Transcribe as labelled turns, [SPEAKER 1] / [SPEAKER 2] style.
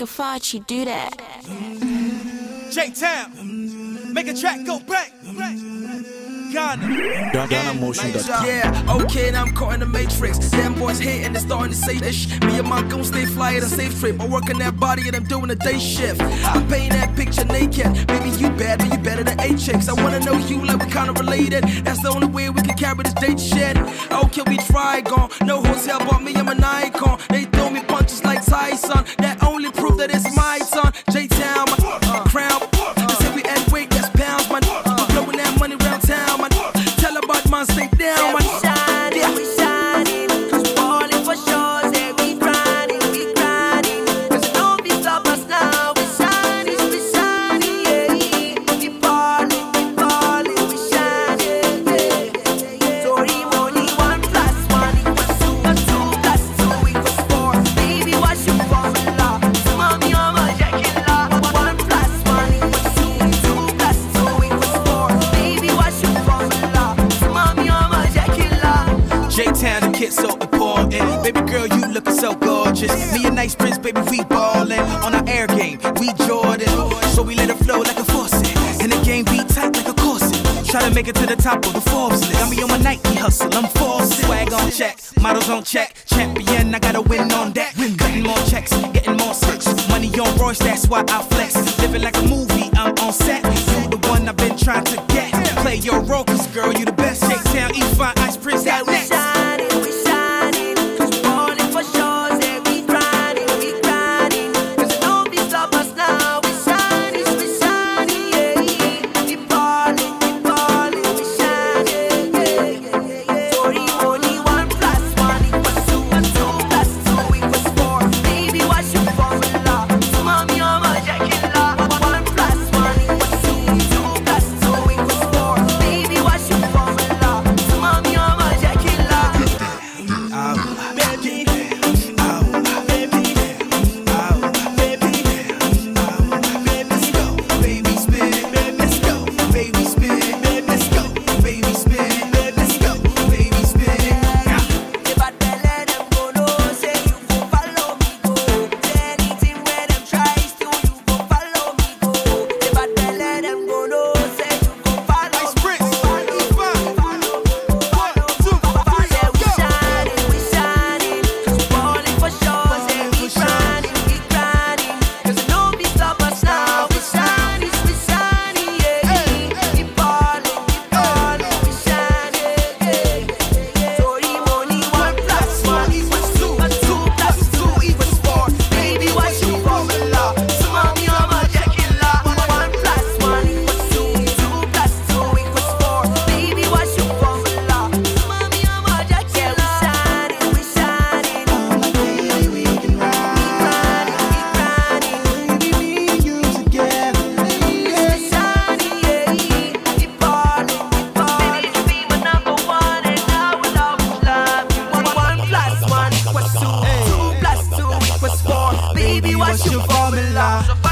[SPEAKER 1] Gafacci, do that.
[SPEAKER 2] J Town, make a track go bang. Ghana.
[SPEAKER 3] GhanaMotion.com.
[SPEAKER 4] Yeah, okay, now I'm caught in the matrix. Them boys hating, they starting to say this. Me and my goons stay fly at a safe trip. I'm working that body and I'm doing a day shift. I'm painting that picture naked. Baby, you bad, but you better than eight chicks. I wanna know you like we kinda related. That's the only way we can carry this date shit. Okay, we try, gone. No hotel, but me, I'm an icon. They J Town,
[SPEAKER 2] the kid so important. Baby girl, you looking so gorgeous. Me and Ice Prince, baby, we ballin' on our air game. We Jordan, so we let it flow like a faucet. And the game beat tight like a corset. Try to make it to the top of the Forbes list. Got me on my Nike hustle, I'm forced. Swag on check, models on check. Champion, I gotta win on that. Cutting more checks, getting more sex. Money on Royce, that's why I flex. Living like a movie, I'm on set. You the one I've been trying to get. Play your role, baby, what's your formula?